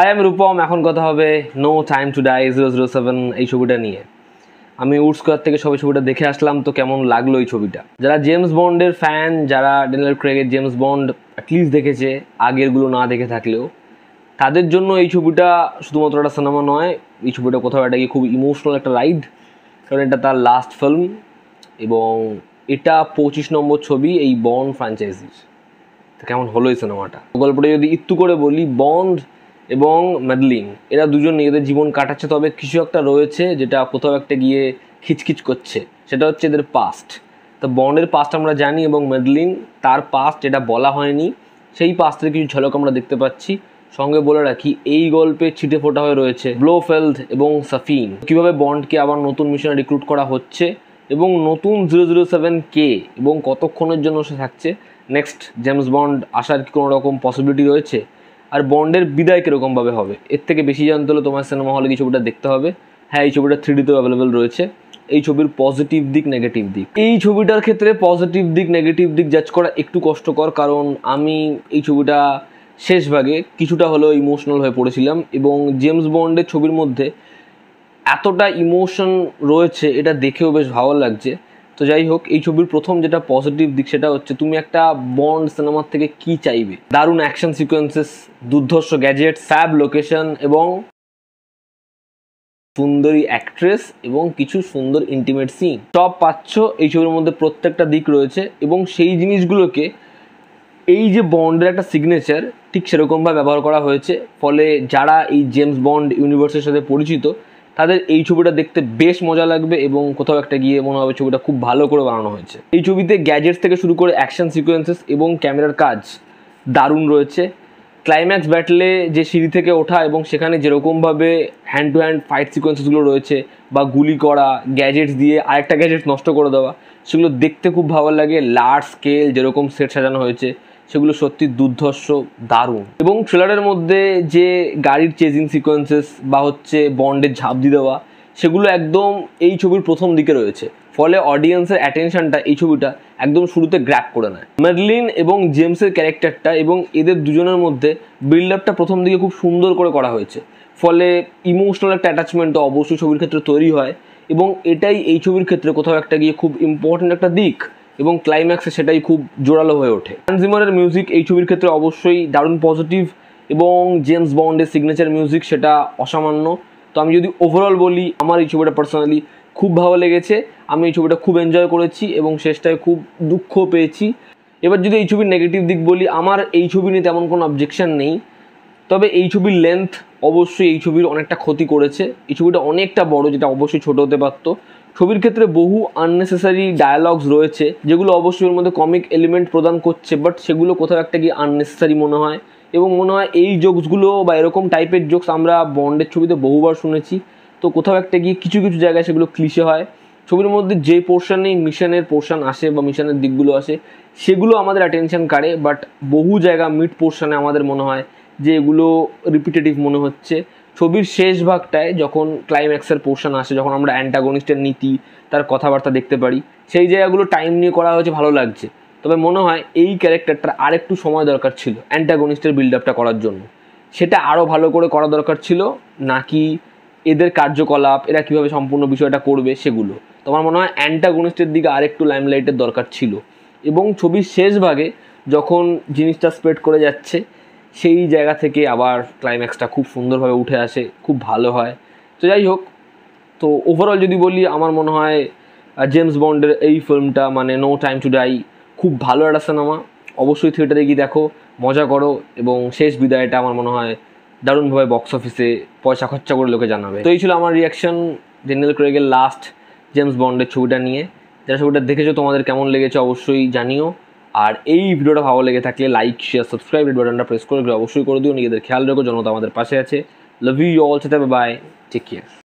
High আমি রূপম। এখন কথা হবে no time to die zero zero seven এই ছবিটা নিয়ে। আমি উড স্কোয়ার থেকে সবাই ছবিটা দেখে আসলাম, তো কেমন লাগল এই ছবিটা? যারা জেমস বন্ডের ফ্যান যারা ডেনিয়াল ক্রেগের জেমস বন্ড অ্যাটলিস্ট দেখেছে, আগেরগুলো না দেখে থাকলেও, তাদের জন্য এই ছবিটা শুধুমাত্র একটা সিনেমা নয়, এই ছবিটা কোথাও একটা খুব ইমোশনাল একটা রাইড কারণ এটা তার লাস্ট ফিল্ম এবং এটা পঁচিশ নম্বর ছবি এই বন্ড ফ্র্যাঞ্চাইজির তো কেমন হলো এই সিনেমাটা গল্পটা যদি একটু করে বলি বন্ড এবং মেডলিন এরা দুজন নিজেদের জীবন কাটাচ্ছে, তবে কিছু একটা রয়েছে যেটা কোথাও একটা গিয়ে খিচখিচ করছে। সেটা হচ্ছে এদের পাস্ট তো বন্ডের পাস্ট আমরা জানি এবং মেডলিন তার পাস্ট যেটা বলা হয়নি, সেই পাস্টের কিছু ঝলক আমরা দেখতে পাচ্ছি। সঙ্গে বলে রাখি, এই গল্পে ছিটে ফোটা হয়ে রয়েছে ব্লোফেলড এবং সাফিন কীভাবে বন্ডকে আবার নতুন মিশনে রিক্রুট করা হচ্ছে এবং নতুন জিরো জিরো সেভেন কে এবং কতক্ষণের জন্য সে থাকছে? নেক্সট জেমস বন্ড আসার কি কোনো রকম পসিবিলিটি রয়েছে? আর বন্ডের বিদায় কীরকমভাবে হবে? এর থেকে বেশি জানতে হলে তোমার সিনেমা হলে এই ছবিটা দেখতে হবে? হ্যাঁ এই ছবিটা থ্রি ডিতেও অ্যাভেলেবেল রয়েছে। এই ছবির পজিটিভ দিক নেগেটিভ দিক। এই ছবিটার ক্ষেত্রে পজিটিভ দিক নেগেটিভ দিক জাজ করা একটু কষ্টকর, কারণ আমি এই ছবিটা শেষ ভাগে কিছুটা হলেও ইমোশনাল হয়ে পড়েছিলাম এবং জেমস বন্ডের ছবির মধ্যে এতটা ইমোশন রয়েছে, এটা দেখেও বেশ ভালো লাগছে। তো যাই হোক, এই ছবির প্রথম যেটা পজিটিভ দিক সেটা হচ্ছে তুমি একটা বন্ড সিনেমার থেকে কি চাইবে? দারুণ অ্যাকশন সিকোয়েন্সেস দুর্ধর্ষ গ্যাজেট স্যাব লোকেশন এবং সুন্দরী অ্যাক্ট্রেস এবং কিছু সুন্দর ইন্টিমেট সিন সব পাচ্ছ এই ছবির মধ্যে প্রত্যেকটা দিক রয়েছে এবং সেই জিনিসগুলোকে এই যে বন্ডের একটা সিগনেচার ঠিক সেরকমভাবে ব্যবহার করা হয়েছে। ফলে যারা এই জেমস বন্ড ইউনিভার্সের সাথে পরিচিত তাদের এই ছবিটা দেখতে বেশ মজা লাগবে এবং কোথাও একটা গিয়ে মনে হবে ছবিটা খুব ভালো করে বানানো হয়েছে। এই ছবিতে গ্যাজেটস থেকে শুরু করে অ্যাকশন সিকোয়েন্সেস এবং ক্যামেরার কাজ দারুণ রয়েছে। ক্লাইম্যাক্স ব্যাটলে যে সিঁড়ি থেকে ওঠা এবং সেখানে যেরকমভাবে হ্যান্ড টু হ্যান্ড ফাইট সিকোয়েন্সেসগুলো রয়েছে বা গুলি করা গ্যাজেটস দিয়ে আরেকটা গ্যাজেটস নষ্ট করে দেওয়া, সেগুলো দেখতে খুব ভালো লাগে। লার্জ স্কেল যেরকম সেট সাজানো হয়েছে। সেগুলো সত্যি দুর্ধর্ষ, দারুণ। এবং ট্রেলারের মধ্যে যে গাড়ির চেজিং সিকোয়েন্সেস বা হচ্ছে বন্ডের ঝাঁপ দিয়ে দেওয়া, সেগুলো একদম এই ছবির প্রথম দিকে রয়েছে। ফলে অডিয়েন্সের অ্যাটেনশনটা এই ছবিটা একদম শুরুতে গ্র্যাপ করে নেয়। মেডলিন এবং জেমসের ক্যারেক্টারটা এবং এদের দুজনের মধ্যে বিল্ড আপটা প্রথম দিকে খুব সুন্দর করে করা হয়েছে। ফলে ইমোশনাল একটা অ্যাটাচমেন্ট তো অবশ্যই ছবির ক্ষেত্রে তৈরি হয় এবং এটাই এই ছবির ক্ষেত্রে কোথাও একটা গিয়ে খুব ইম্পর্টেন্ট একটা দিক। এবং ক্লাইম্যাক্সে সেটাই খুব জোরালো হয়ে ওঠে। হ্যানজিমারের মিউজিক এই ছবির ক্ষেত্রে অবশ্যই দারুণ পজিটিভ এবং জেমস বন্ডের সিগনেচার মিউজিক সেটা অসামান্য। তো আমি যদি ওভারঅল বলি, আমার এই ছবিটা পার্সোনালি খুব ভালো লেগেছে। আমি এই ছবিটা খুব এনজয় করেছি এবং শেষটায় খুব দুঃখ পেয়েছি। এবার যদি এই ছবির নেগেটিভ দিক বলি, আমার এই ছবি নিয়ে তেমন কোনো অবজেকশন নেই। তবে এই ছবির লেন্থ অবশ্যই এই ছবির অনেকটা ক্ষতি করেছে। এই ছবিটা অনেকটা বড়, যেটা অবশ্যই ছোট হতে পারতো। ছবির ক্ষেত্রে বহু আননেসেসারি ডায়ালগস রয়েছে, যেগুলো অবশ্যই এর মধ্যে কমিক এলিমেন্ট প্রদান করছে বাট সেগুলো কোথাও একটা গিয়ে আননেসেসারি মনে হয়। এবং মনে হয় এই জোকসগুলো বা এরকম টাইপের জোকস আমরা বন্ডের ছবিতে বহুবার শুনেছি, তো কোথাও একটা গিয়ে কিছু কিছু জায়গায় সেগুলো ক্লিশে হয়। ছবির মধ্যে যে পোর্শনে মিশনের পোর্শন আসে বা মিশনের দিকগুলো আসে, সেগুলো আমাদের অ্যাটেনশন কাড়ে বাট বহু জায়গা মিড পোর্শনে আমাদের মনে হয় যে এগুলো রিপিটেটিভ মনে হচ্ছে। ছবির শেষ ভাগটায় যখন ক্লাইম্যাক্সের পোর্শন আসে, যখন আমরা অ্যান্টাগনিস্টের নীতি, তার কথাবার্তা দেখতে পারি, সেই জায়গাগুলো টাইম নিয়ে করা হয়েছে, ভালো লাগছে। তবে মনে হয় এই ক্যারেক্টারটার আরেকটু সময় দরকার ছিল অ্যান্টাগনিস্টের বিল্ড আপটা করার জন্য। সেটা আরও ভালো করে করা দরকার ছিল, নাকি এদের কার্যকলাপ, এরা কীভাবে সম্পূর্ণ বিষয়টা করবে, সেগুলো। তোমার মনে হয় অ্যান্টাগনিস্টের দিকে আরেকটু লাইমলাইটের দরকার ছিল। এবং ছবির শেষ ভাগে যখন জিনিসটা স্প্রেড করে যাচ্ছে সেই জায়গা থেকে আবার ক্লাইম্যাক্সটা খুব সুন্দরভাবে উঠে আসে, খুব ভালো হয়। তো যাই হোক, তো ওভারঅল যদি বলি, আমার মনে হয় জেমস বন্ডের এই ফিল্মটা মানে নো টাইম টু ডাই খুব ভালো একটা সিনেমা অবশ্যই থিয়েটারে গিয়ে দেখো, মজা করো এবং শেষ বিদায়টা আমার মনে হয় দারুণভাবে বক্স অফিসে পয়সা খরচা করে লোকে জানাবে। তো এই ছিল আমার রিয়াকশন জেনারেল ক্রেগের লাস্ট জেমস বন্ডের ছবিটা নিয়ে। যারা ছবিটা দেখেছ, তোমাদের কেমন লেগেছে অবশ্যই জানিও। আর এই ভিডিওটা ভালো লেগে থাকলে লাইক শেয়ার সাবস্ক্রাইব রেড বাটনটা প্রেস করে অবশ্যই করে দিও। নিজেদের খেয়াল রেখো, জনতা আমাদের পাশে আছে। লাভ ইউ অল সাথে বাই টেক কেয়ার